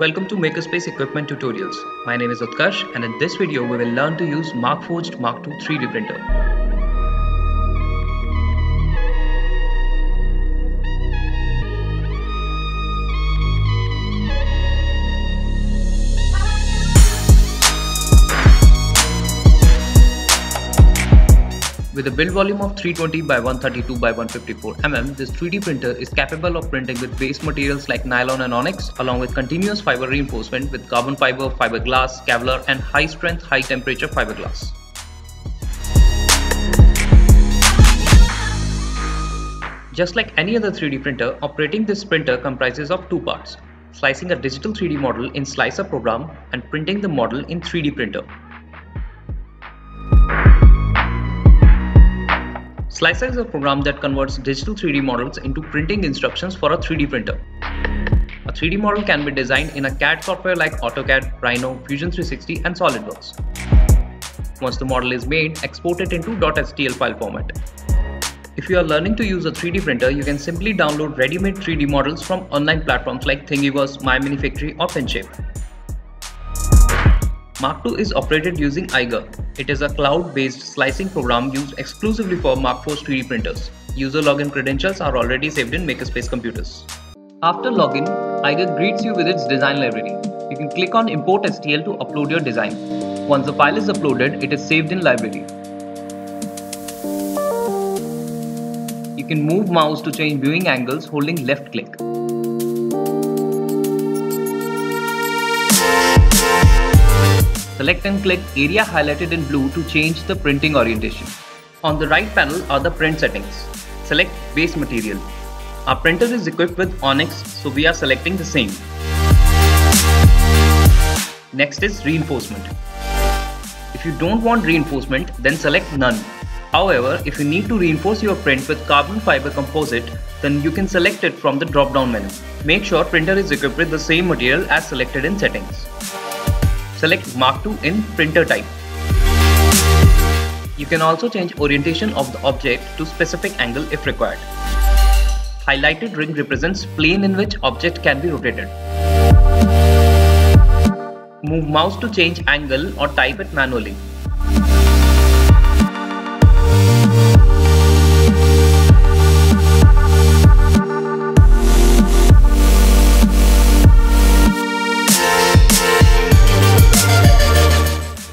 Welcome to Makerspace Equipment Tutorials. My name is Utkarsh and in this video we will learn to use Markforged Mark II 3D printer. With a build volume of 320 by 132 by 154 mm, this 3D printer is capable of printing with base materials like nylon and onyx along with continuous fiber reinforcement with carbon fiber, fiberglass, Kevlar and high strength, high temperature fiberglass. Just like any other 3D printer, operating this printer comprises of two parts, slicing a digital 3D model in Slicer program and printing the model in 3D printer. Slicer is a program that converts digital 3D models into printing instructions for a 3D printer. A 3D model can be designed in a CAD software like AutoCAD, Rhino, Fusion 360 and SolidWorks. Once the model is made, export it into .stl file format. If you are learning to use a 3D printer, you can simply download ready-made 3D models from online platforms like Thingiverse, MyMiniFactory or PinShape. Mark II is operated using Eiger. It is a cloud-based slicing program used exclusively for Markforged 3D printers. User login credentials are already saved in Makerspace computers. After login, Eiger greets you with its design library. You can click on Import STL to upload your design. Once the file is uploaded, it is saved in library. You can move mouse to change viewing angles holding left click. Select and click area highlighted in blue to change the printing orientation. On the right panel are the print settings. Select base material. Our printer is equipped with Onyx, so we are selecting the same. Next is reinforcement. If you don't want reinforcement, then select none. However, if you need to reinforce your print with carbon fiber composite, then you can select it from the drop-down menu. Make sure printer is equipped with the same material as selected in settings. Select Mark II in printer type. You can also change orientation of the object to specific angle if required. Highlighted ring represents plane in which object can be rotated. Move mouse to change angle or type it manually.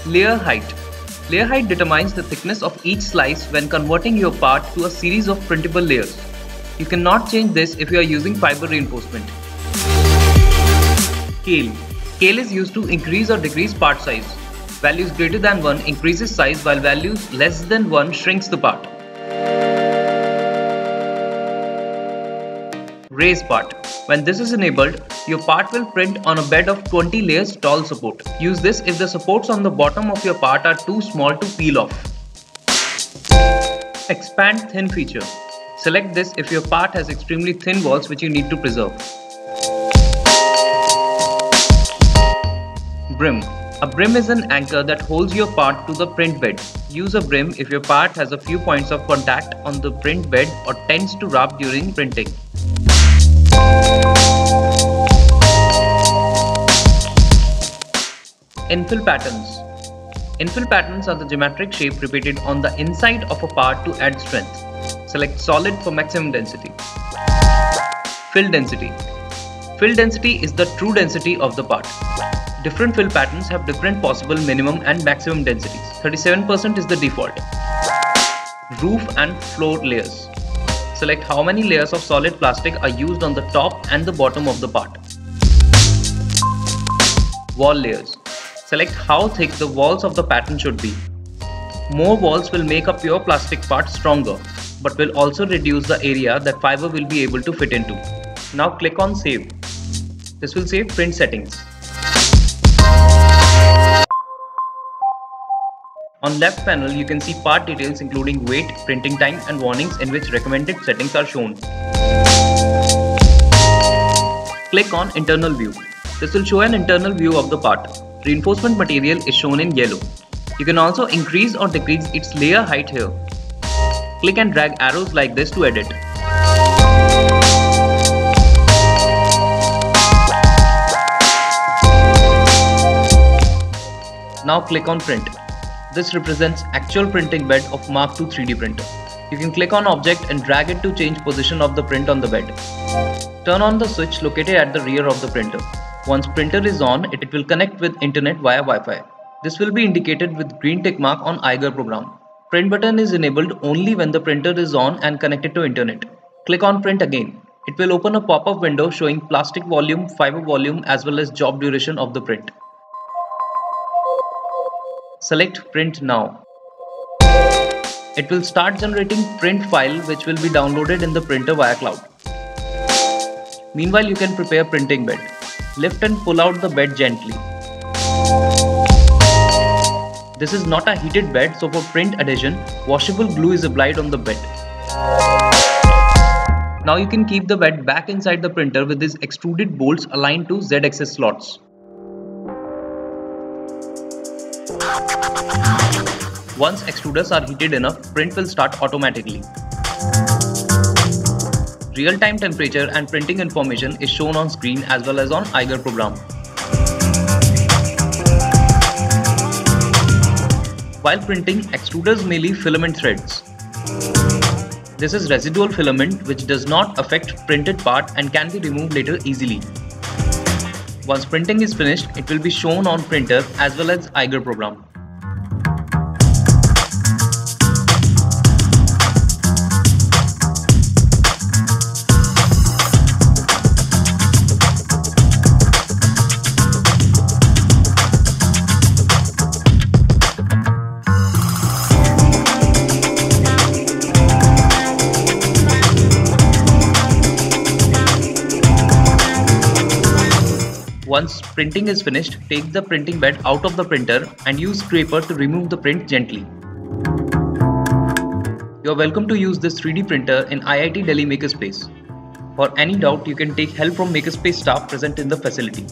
Layer height. Layer height determines the thickness of each slice when converting your part to a series of printable layers. You cannot change this if you are using fiber reinforcement. Scale. Scale is used to increase or decrease part size. Values greater than 1 increases size while values less than 1 shrinks the part. Raise part. When this is enabled, your part will print on a bed of 20 layers tall support. Use this if the supports on the bottom of your part are too small to peel off. Expand thin feature. Select this if your part has extremely thin walls which you need to preserve. Brim. A brim is an anchor that holds your part to the print bed. Use a brim if your part has a few points of contact on the print bed or tends to rub during printing. Infill patterns. Infill patterns are the geometric shape repeated on the inside of a part to add strength. Select solid for maximum density. Fill density. Fill density is the true density of the part. Different fill patterns have different possible minimum and maximum densities. 37% is the default. Roof and floor layers. Select how many layers of solid plastic are used on the top and the bottom of the part. Wall layers. Select how thick the walls of the pattern should be. More walls will make a pure plastic part stronger, but will also reduce the area that fiber will be able to fit into. Now click on Save. This will save print settings. On left panel, you can see part details including weight, printing time and warnings in which recommended settings are shown. Click on Internal View. This will show an internal view of the part reinforcement material is shown in yellow. You can also increase or decrease its layer height here. Click and drag arrows like this to edit. Now click on print. This represents actual printing bed of Mark II 3D printer. You can click on object and drag it to change position of the print on the bed. Turn on the switch located at the rear of the printer. Once printer is on, it will connect with internet via Wi-Fi. This will be indicated with green tick mark on Eiger program. Print button is enabled only when the printer is on and connected to internet. Click on print again. It will open a pop-up window showing plastic volume, fiber volume as well as job duration of the print. Select print now. It will start generating print file which will be downloaded in the printer via cloud. Meanwhile you can prepare printing bed. Lift and pull out the bed gently. This is not a heated bed so for print adhesion, washable glue is applied on the bed. Now you can keep the bed back inside the printer with these extruded bolts aligned to Z-axis slots. Once extruders are heated enough, print will start automatically. Real-time temperature and printing information is shown on screen as well as on Eiger program. While printing, extruders may leave filament threads. This is residual filament which does not affect printed part and can be removed later easily. Once printing is finished, it will be shown on printer as well as Eiger program. Once printing is finished, take the printing bed out of the printer and use scraper to remove the print gently. You are welcome to use this 3D printer in IIT Delhi Makerspace. For any doubt, you can take help from Makerspace staff present in the facility.